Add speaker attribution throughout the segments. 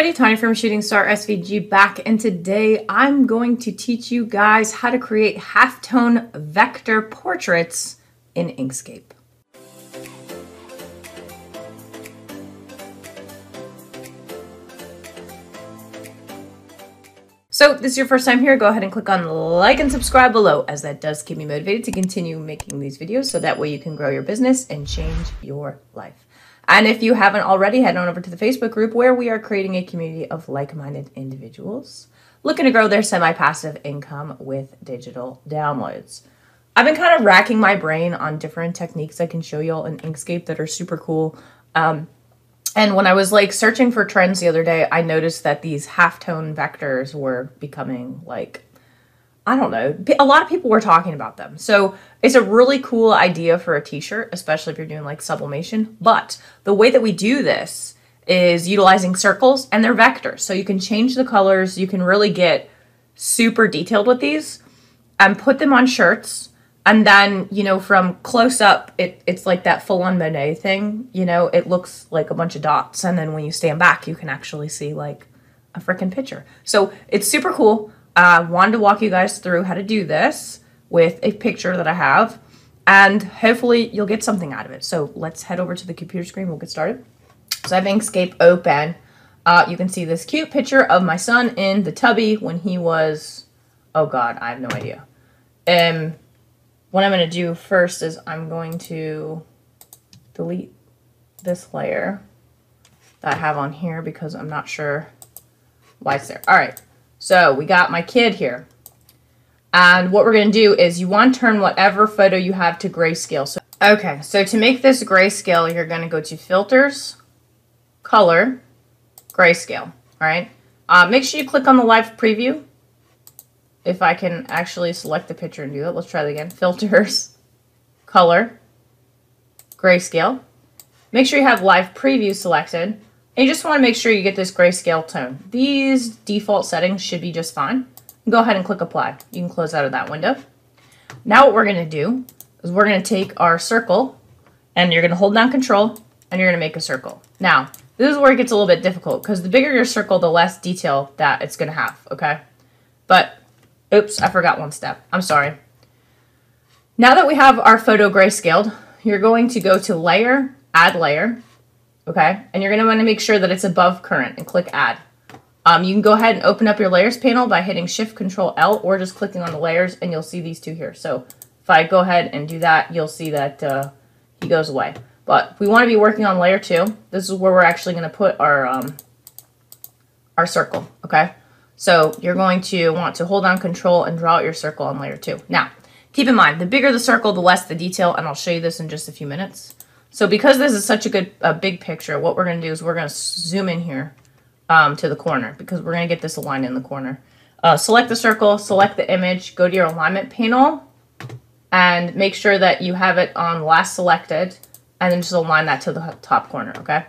Speaker 1: everybody, Tanya from Shooting Star SVG back and today I'm going to teach you guys how to create halftone vector portraits in Inkscape. So this is your first time here, go ahead and click on like and subscribe below as that does keep me motivated to continue making these videos so that way you can grow your business and change your life. And if you haven't already, head on over to the Facebook group where we are creating a community of like-minded individuals looking to grow their semi-passive income with digital downloads. I've been kind of racking my brain on different techniques I can show y'all in Inkscape that are super cool. Um, and when I was like searching for trends the other day, I noticed that these halftone vectors were becoming like I don't know. A lot of people were talking about them. So it's a really cool idea for a t-shirt, especially if you're doing like sublimation. But the way that we do this is utilizing circles and they're vectors. So you can change the colors. You can really get super detailed with these and put them on shirts. And then, you know, from close up, it, it's like that full on Monet thing. You know, it looks like a bunch of dots. And then when you stand back, you can actually see like a freaking picture. So it's super cool. I wanted to walk you guys through how to do this with a picture that I have and hopefully you'll get something out of it. So let's head over to the computer screen. We'll get started. So I have Inkscape open. Uh, you can see this cute picture of my son in the tubby when he was, oh God, I have no idea. Um, what I'm going to do first is I'm going to delete this layer that I have on here because I'm not sure why it's there. All right. So we got my kid here. And what we're going to do is you want to turn whatever photo you have to grayscale. So, okay, so to make this grayscale, you're going to go to Filters, Color, Grayscale, all right? Uh, make sure you click on the live preview. If I can actually select the picture and do that. Let's try that again. Filters, Color, Grayscale. Make sure you have live preview selected. And you just want to make sure you get this grayscale tone. These default settings should be just fine. Go ahead and click apply. You can close out of that window. Now what we're going to do is we're going to take our circle and you're going to hold down control and you're going to make a circle. Now, this is where it gets a little bit difficult because the bigger your circle, the less detail that it's going to have, okay? But, oops, I forgot one step. I'm sorry. Now that we have our photo grayscaled, you're going to go to Layer, Add Layer, okay? And you're going to want to make sure that it's above current and click add. Um, you can go ahead and open up your layers panel by hitting shift control L or just clicking on the layers and you'll see these two here. So if I go ahead and do that, you'll see that uh, he goes away. But we want to be working on layer two. This is where we're actually going to put our, um, our circle, okay? So you're going to want to hold down control and draw out your circle on layer two. Now, keep in mind, the bigger the circle, the less the detail, and I'll show you this in just a few minutes. So because this is such a good, a big picture, what we're going to do is we're going to zoom in here um, to the corner because we're going to get this aligned in the corner. Uh, select the circle, select the image, go to your alignment panel, and make sure that you have it on last selected, and then just align that to the top corner, okay?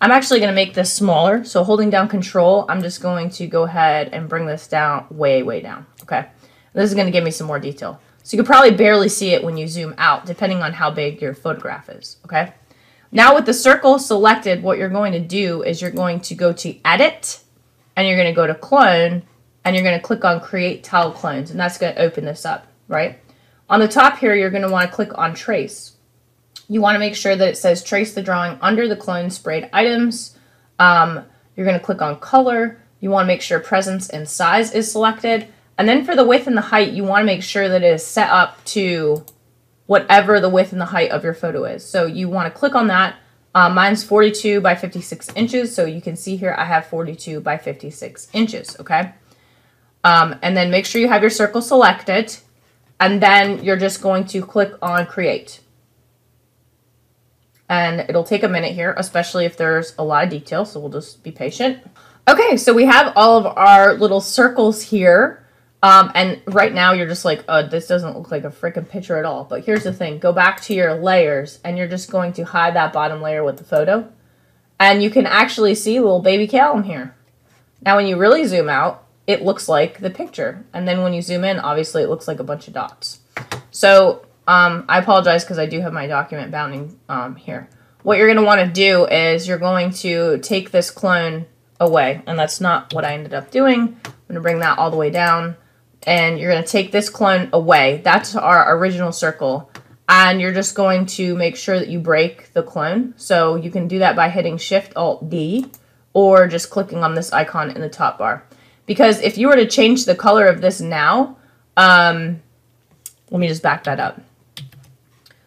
Speaker 1: I'm actually going to make this smaller, so holding down control, I'm just going to go ahead and bring this down way, way down, okay? This is going to give me some more detail. So you can probably barely see it when you zoom out, depending on how big your photograph is, okay? Now with the circle selected, what you're going to do is you're going to go to Edit, and you're going to go to Clone, and you're going to click on Create Tile Clones, and that's going to open this up, right? On the top here, you're going to want to click on Trace. You want to make sure that it says Trace the drawing under the clone sprayed items. Um, you're going to click on Color. You want to make sure Presence and Size is selected. And then for the width and the height, you want to make sure that it is set up to whatever the width and the height of your photo is. So you want to click on that. Uh, mine's 42 by 56 inches. So you can see here I have 42 by 56 inches, okay? Um, and then make sure you have your circle selected. And then you're just going to click on create. And it'll take a minute here, especially if there's a lot of detail. So we'll just be patient. Okay, so we have all of our little circles here. Um, and right now you're just like, oh, this doesn't look like a freaking picture at all. But here's the thing. Go back to your layers and you're just going to hide that bottom layer with the photo. And you can actually see little baby Callum here. Now when you really zoom out, it looks like the picture. And then when you zoom in, obviously it looks like a bunch of dots. So um, I apologize because I do have my document bounding um, here. What you're going to want to do is you're going to take this clone away. And that's not what I ended up doing. I'm going to bring that all the way down. And you're going to take this clone away. That's our original circle. And you're just going to make sure that you break the clone. So you can do that by hitting Shift-Alt-D or just clicking on this icon in the top bar. Because if you were to change the color of this now, um, let me just back that up.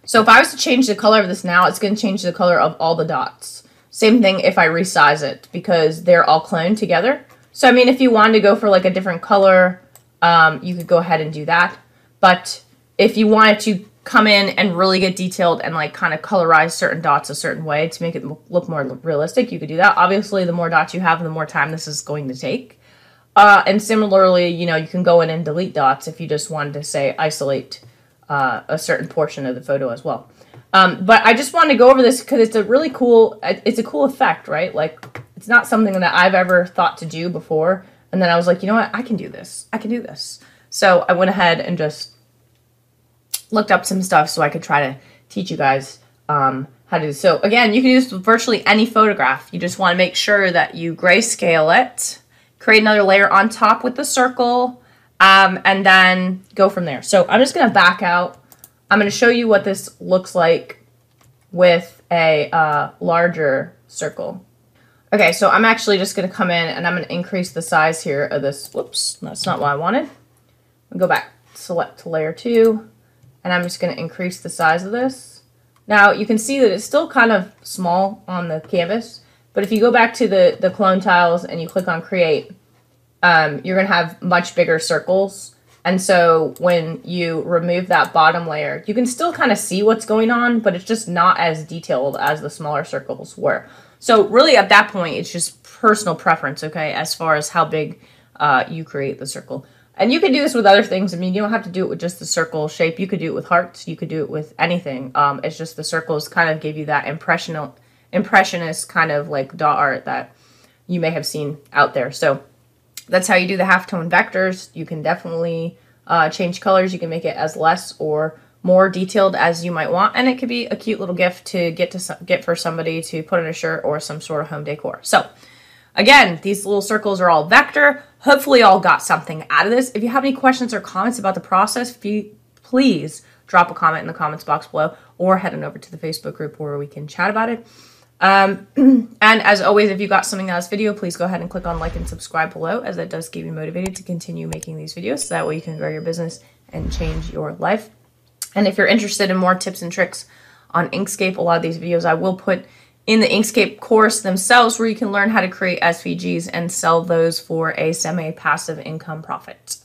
Speaker 1: So if I was to change the color of this now, it's going to change the color of all the dots. Same thing if I resize it because they're all cloned together. So, I mean, if you wanted to go for like a different color, um, you could go ahead and do that. But if you wanted to come in and really get detailed and like kind of colorize certain dots a certain way to make it look more realistic, you could do that. Obviously, the more dots you have, the more time this is going to take. Uh, and similarly, you know, you can go in and delete dots if you just wanted to say isolate uh, a certain portion of the photo as well. Um, but I just wanted to go over this because it's a really cool, it's a cool effect, right? Like, it's not something that I've ever thought to do before. And then I was like, you know what? I can do this. I can do this. So I went ahead and just looked up some stuff so I could try to teach you guys um, how to do this. So again, you can use virtually any photograph. You just want to make sure that you grayscale it, create another layer on top with the circle, um, and then go from there. So I'm just going to back out. I'm going to show you what this looks like with a uh, larger circle. Okay, so I'm actually just going to come in and I'm going to increase the size here of this. Whoops, that's not what I wanted. I'll go back, select to layer 2, and I'm just going to increase the size of this. Now, you can see that it's still kind of small on the canvas, but if you go back to the, the clone tiles and you click on create, um, you're going to have much bigger circles. And so when you remove that bottom layer, you can still kind of see what's going on, but it's just not as detailed as the smaller circles were. So really at that point, it's just personal preference, okay, as far as how big uh, you create the circle. And you can do this with other things. I mean, you don't have to do it with just the circle shape. You could do it with hearts. You could do it with anything. Um, it's just the circles kind of give you that impressional, impressionist kind of like dot art that you may have seen out there. So that's how you do the halftone vectors. You can definitely uh, change colors. You can make it as less or more detailed as you might want. And it could be a cute little gift to get to get for somebody to put in a shirt or some sort of home decor. So again, these little circles are all vector. Hopefully you all got something out of this. If you have any questions or comments about the process, please drop a comment in the comments box below or head on over to the Facebook group where we can chat about it. Um, and as always, if you got something out of this video, please go ahead and click on like and subscribe below as that does keep you motivated to continue making these videos. So that way you can grow your business and change your life. And if you're interested in more tips and tricks on Inkscape, a lot of these videos I will put in the Inkscape course themselves where you can learn how to create SVGs and sell those for a semi-passive income profit.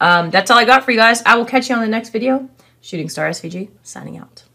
Speaker 1: Um, that's all I got for you guys. I will catch you on the next video. Shooting Star SVG, signing out.